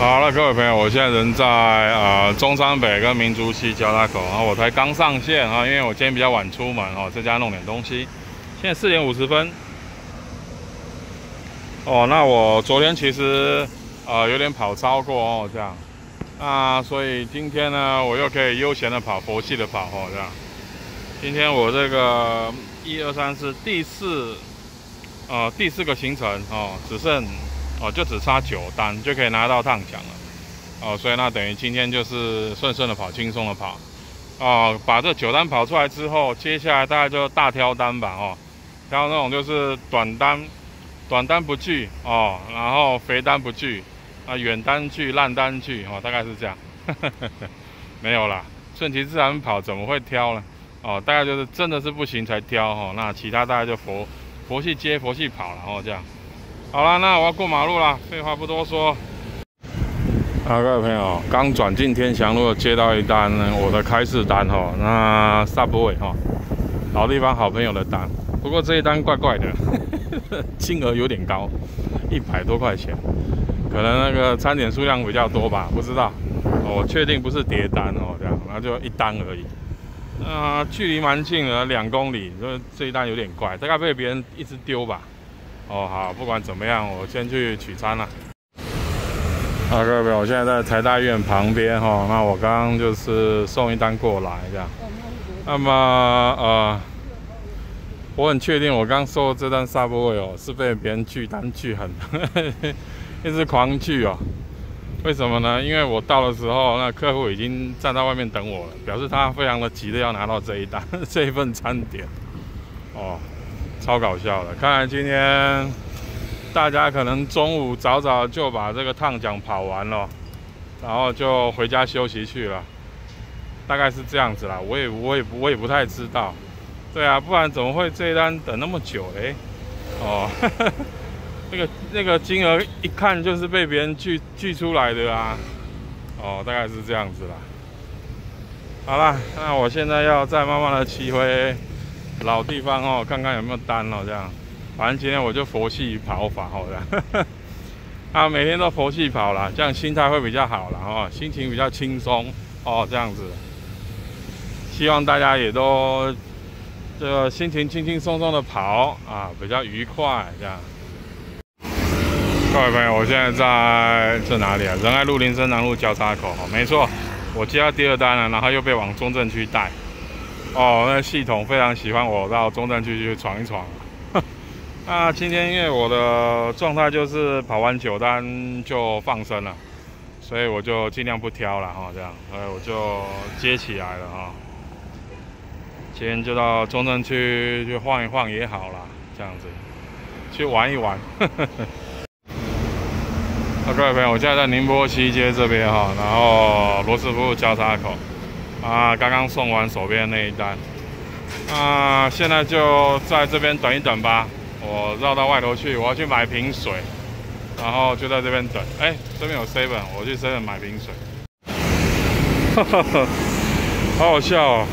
好了，各位朋友，我现在人在呃中山北跟民族西交叉口，然后我才刚上线啊，因为我今天比较晚出门哦，在家弄点东西。现在四点五十分。哦，那我昨天其实呃有点跑超过哦，这样。那所以今天呢，我又可以悠闲的跑，佛系的跑哦，这样。今天我这个一二三四第四呃第四个行程哦，只剩。哦，就只差九单就可以拿到烫奖了，哦，所以那等于今天就是顺顺的跑，轻松的跑，哦，把这九单跑出来之后，接下来大概就大挑单吧，哦，挑那种就是短单，短单不拒哦，然后肥单不拒，啊，远单拒，烂单拒，哦，大概是这样，没有啦，顺其自然跑，怎么会挑呢？哦，大概就是真的是不行才挑，哦，那其他大概就佛佛系接佛系跑，然后这样。好啦，那我要过马路啦，废话不多说。啊，各位朋友，刚转进天祥路，接到一单我的开市单哈，那 Subway 哈，老地方好朋友的单。不过这一单怪怪的，金额有点高，一百多块钱，可能那个餐点数量比较多吧，不知道。我确定不是叠单哦，这样，然后就一单而已。啊，距离蛮近的，两公里，所以这一单有点怪，大概被别人一直丢吧。哦，好，不管怎么样，我先去取餐了。啊，各位朋友，我现在在台大院旁边哈，那我刚刚就是送一单过来这样。那么呃，我很确定我刚收的这单 Subway 哦，是被别人拒单拒很，一直狂拒哦。为什么呢？因为我到的时候，那客户已经站在外面等我了，表示他非常的急的要拿到这一单 这一份餐点。哦。超搞笑的，看来今天大家可能中午早早就把这个烫奖跑完了，然后就回家休息去了，大概是这样子啦。我也我也我也不太知道，对啊，不然怎么会这一单等那么久嘞？哦，那个那个金额一看就是被别人拒拒出来的啊，哦，大概是这样子啦。好啦，那我现在要再慢慢的骑回。老地方哦，看看有没有单哦，这样。反正今天我就佛系跑法好的，啊，每天都佛系跑啦，这样心态会比较好了哦，心情比较轻松哦，这样子。希望大家也都这个心情轻轻松松的跑啊，比较愉快这样。各位朋友，我现在在这哪里啊？仁爱路林森南路交叉口，没错，我接到第二单了，然后又被往中正区带。哦，那系统非常喜欢我到中站区去闯一闯。那今天因为我的状态就是跑完九单就放生了，所以我就尽量不挑了哈，这样，所以我就接起来了哈。今天就到中正区去晃一晃也好了，这样子，去玩一玩。那各位朋友，我现在在宁波西街这边哈，然后罗斯福交叉口。啊，刚刚送完手边那一单，啊，现在就在这边等一等吧。我绕到外头去，我要去买瓶水，然后就在这边等。哎，这边有 seven，我去 seven 买瓶水。哈哈哈，好好笑哦！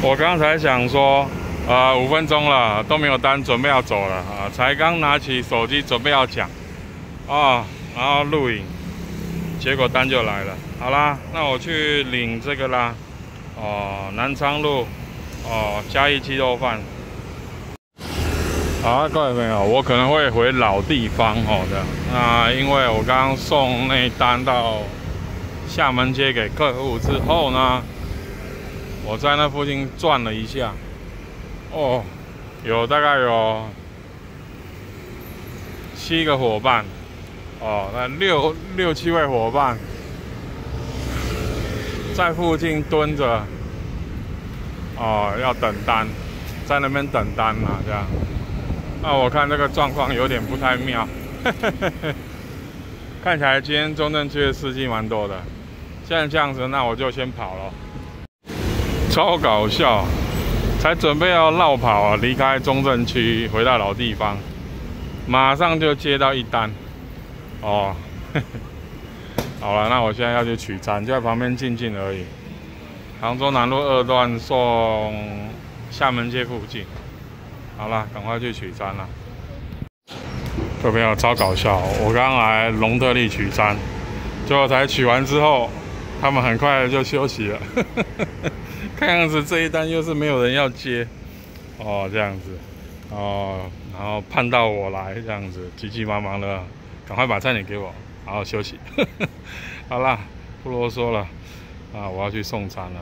我刚才想说，啊，五分钟了都没有单，准备要走了啊，才刚拿起手机准备要讲，啊，然后录影。结果单就来了，好啦，那我去领这个啦。哦，南昌路，哦，嘉义鸡肉饭。好，各位朋友，我可能会回老地方哦的。那因为我刚刚送那单到厦门街给客户之后呢，我在那附近转了一下，哦，有大概有七个伙伴。哦，那六六七位伙伴在附近蹲着，哦，要等单，在那边等单嘛，这样。那我看这个状况有点不太妙，看起来今天中正区的司机蛮多的。现在这样子，那我就先跑了。超搞笑，才准备要绕跑啊，离开中正区，回到老地方，马上就接到一单。哦，好了，那我现在要去取餐，就在旁边静静而已。杭州南路二段送厦门街附近。好了，赶快去取餐了。各位朋友，超搞笑！我刚来隆特利取餐，结果才取完之后，他们很快就休息了。看样子这一单又是没有人要接哦，这样子哦，然后盼到我来这样子，急急忙忙的赶快把站点给我，好好休息。好啦，不啰嗦了啊，我要去送餐了。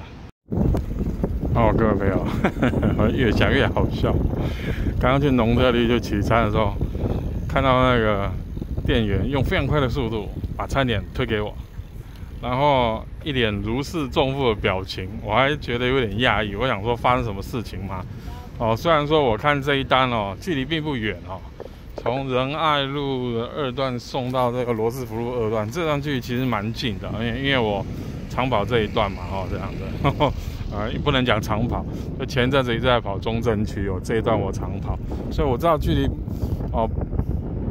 哦，各位朋友，我 越讲越好笑。刚刚去农特里就取餐的时候，看到那个店员用非常快的速度把餐点推给我。然后一脸如释重负的表情，我还觉得有点讶异。我想说发生什么事情吗？哦，虽然说我看这一单哦，距离并不远哦，从仁爱路的二段送到这个罗斯福路二段，这段距离其实蛮近的。因为因为我长跑这一段嘛，哦这样的，啊 不能讲长跑，就前阵子一直在跑中正区哦，这一段我长跑，所以我知道距离哦。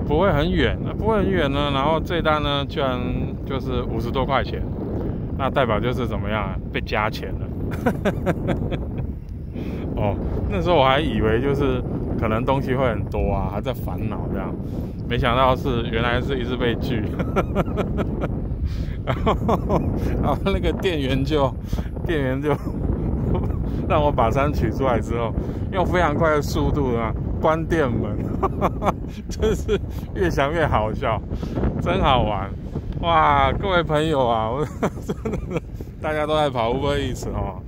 不会很远，不会很远呢。然后这单呢，居然就是五十多块钱，那代表就是怎么样被加钱了。哦，那时候我还以为就是可能东西会很多啊，还在烦恼这样，没想到是原来是一直被拒。然后，然后那个店员就店员就 让我把餐取出来之后，用非常快的速度啊。关店门，真是越想越好笑，真好玩哇！各位朋友啊，我真的大家都在跑 Uber Eats 哦。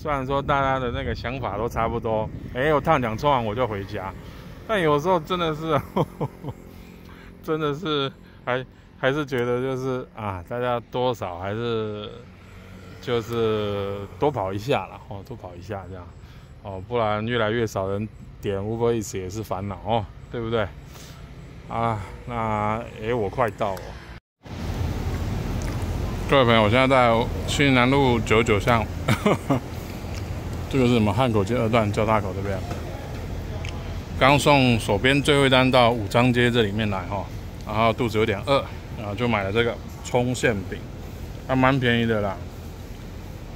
虽然说大家的那个想法都差不多，哎，我烫奖抽完我就回家，但有时候真的是，真的是还还是觉得就是啊，大家多少还是就是多跑一下了哦，多跑一下这样哦，不然越来越少人。点 Uber Eats 也是烦恼哦，对不对？啊，那哎，我快到了。各位朋友，我现在在新南路九九巷，这个是什么汉口街二段交叉口这边。刚送手边最后一单到五张街这里面来哈，然后肚子有点饿，然后就买了这个葱馅饼，还蛮便宜的啦。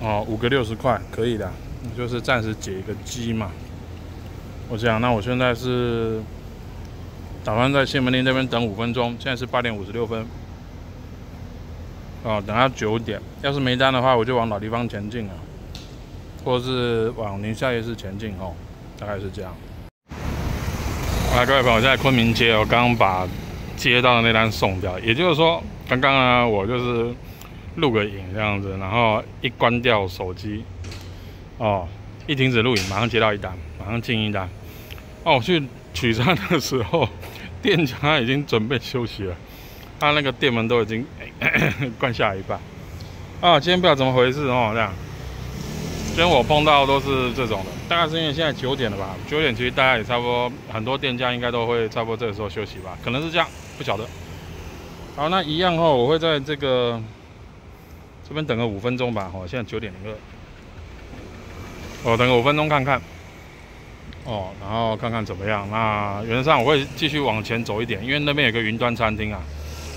哦，五个六十块，可以的，就是暂时解一个饥嘛。我想，那我现在是打算在西门町这边等五分钟。现在是八点五十六分，哦，等下九点。要是没单的话，我就往老地方前进了，或是往宁夏夜市前进哦，大概是这样。来，各位朋友，现在昆明街，我刚刚把接到的那单送掉。也就是说，刚刚呢，我就是录个影这样子，然后一关掉手机，哦，一停止录影，马上接到一单，马上进一单。哦，我去取餐的时候，店家已经准备休息了，他那个店门都已经 关下一半。啊，今天不知道怎么回事哦，这样。今天我碰到都是这种的，大概是因为现在九点了吧？九点其实大家也差不多，很多店家应该都会差不多这个时候休息吧？可能是这样，不晓得。好，那一样哦，我会在这个这边等个五分钟吧。哦，现在九点零二，我等个五分钟看看。哦，然后看看怎么样。那原则上我会继续往前走一点，因为那边有个云端餐厅啊。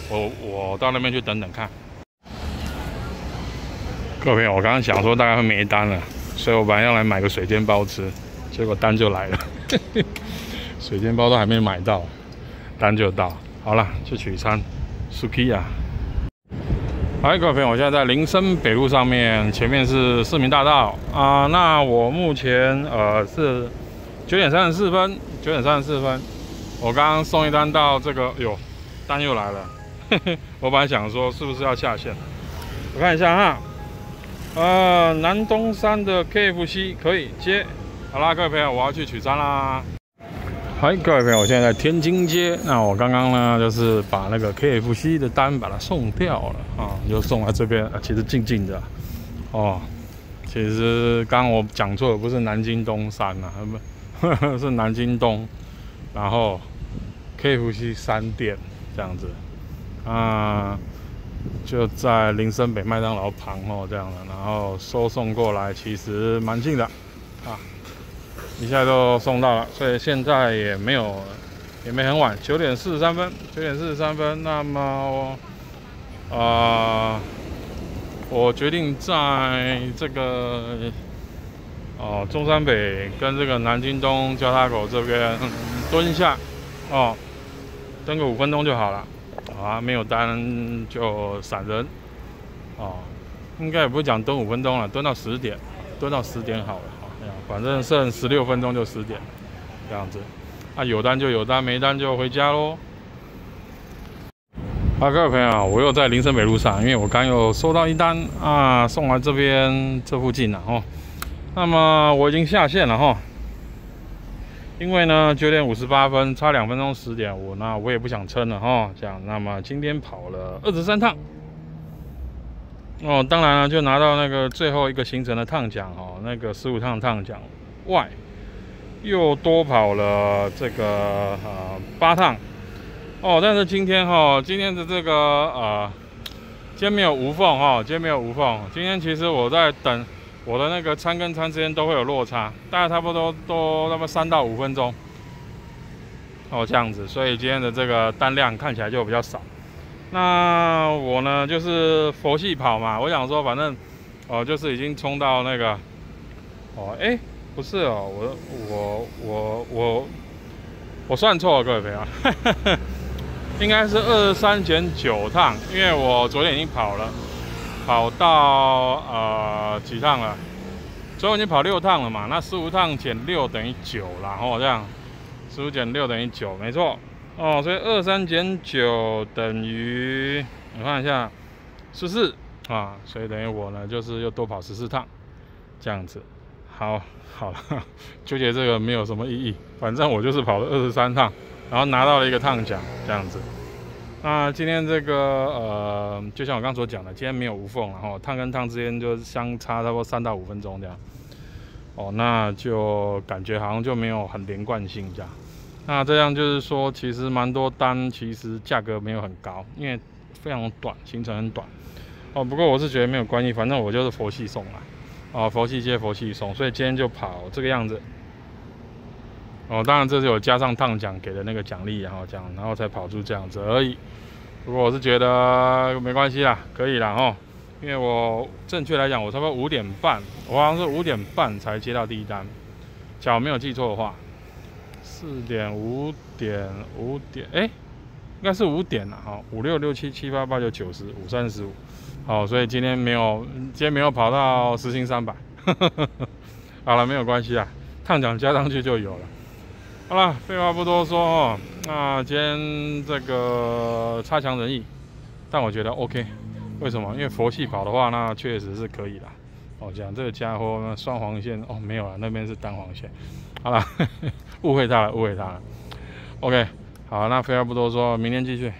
我我到那边去等等看。各位朋友，我刚刚想说大概会没单了，所以我本来要来买个水煎包吃，结果单就来了。水煎包都还没买到，单就到。好了，去取餐。Sukiya。好，各位朋友，我现在在林森北路上面，前面是市民大道啊。那我目前呃是。九点三十四分，九点三十四分，我刚刚送一单到这个，哟，单又来了。我本来想说是不是要下线，我看一下哈，呃，南东山的 KFC 可以接。好啦，各位朋友，我要去取餐啦。嗨，各位朋友，我现在在天津街。那我刚刚呢，就是把那个 KFC 的单把它送掉了啊，就送来这边。其实静静的哦，其实刚刚我讲错了，不是南京东山啊，不。是南京东，然后 KFC 三店这样子啊，就在林森北麦当劳旁哦，这样的，然后收送过来其实蛮近的啊，一下就送到了，所以现在也没有也没很晚，九点四十三分，九点四十三分，那么啊，我决定在这个。哦，中山北跟这个南京东交叉口这边蹲下，哦，蹲个五分钟就好了。啊，没有单就闪人哦，应该也不会讲蹲五分钟了，蹲到十点，蹲到十点好了，反正剩十六分钟就十点，这样子，啊，有单就有单，没单就回家喽。好，各位朋友，我又在林森北路上，因为我刚有收到一单啊，送来这边这附近了哦。那么我已经下线了哈，因为呢九点五十八分，差两分钟十点五，那我也不想撑了哈。这样，那么今天跑了二十三趟，哦，当然了，就拿到那个最后一个行程的趟奖哦，那个十五趟趟奖外，又多跑了这个呃八趟。哦，但是今天哈，今天的这个呃，今天没有无缝哈，今天没有无缝。今天其实我在等我的那个餐跟餐之间都会有落差，大概差不多都那么三到五分钟。哦，这样子，所以今天的这个单量看起来就比较少。那我呢，就是佛系跑嘛，我想说，反正哦，就是已经冲到那个哦，哎，不是哦，我我我我我算错了，各位朋友。应该是二十三减九趟，因为我昨天已经跑了，跑到呃几趟了？昨天已经跑六趟了嘛，那十五趟减六等于九，然后这样，十五减六等于九，没错哦，所以二三减九等于，你看一下，十四啊，所以等于我呢就是又多跑十四趟，这样子，好，好了，纠结这个没有什么意义，反正我就是跑了二十三趟。然后拿到了一个烫奖，这样子。那今天这个呃，就像我刚所讲的，今天没有无缝，然后烫跟烫之间就相差差不多三到五分钟这样。哦，那就感觉好像就没有很连贯性这样。那这样就是说，其实蛮多单，其实价格没有很高，因为非常短，行程很短。哦，不过我是觉得没有关系，反正我就是佛系送来。哦，佛系接佛系送，所以今天就跑这个样子。哦，当然这是有加上烫奖给的那个奖励，然后这样，然后才跑出这样子而已。不过我是觉得没关系啦，可以啦哦。因为我正确来讲，我差不多五点半，我好像是五点半才接到第一单，假如没有记错的话，四点、五点、五点，哎，应该是五点了哈。五六六七七八八九九十五三十五，好，所以今天没有，今天没有跑到时薪三百。好了，没有关系啊，烫奖加上去就有了。好了，废话不多说哦。那今天这个差强人意，但我觉得 OK。为什么？因为佛系跑的话，那确实是可以的。哦，讲这个家伙双黄线哦，没有了，那边是单黄线。好了，误会他了，误会他了。OK，好，那废话不多说，明天继续。